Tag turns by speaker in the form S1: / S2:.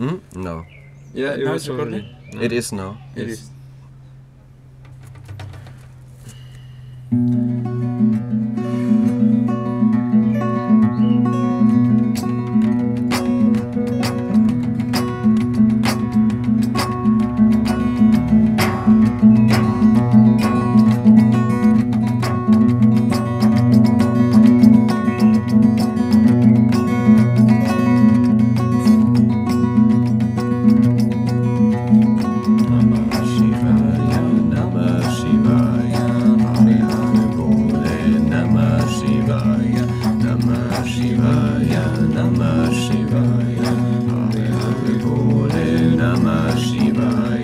S1: Mm? No.
S2: Yeah, it was
S3: recording.
S2: No.
S1: It is now.
S2: It
S3: yes.
S2: is.
S1: Namah Shivaya.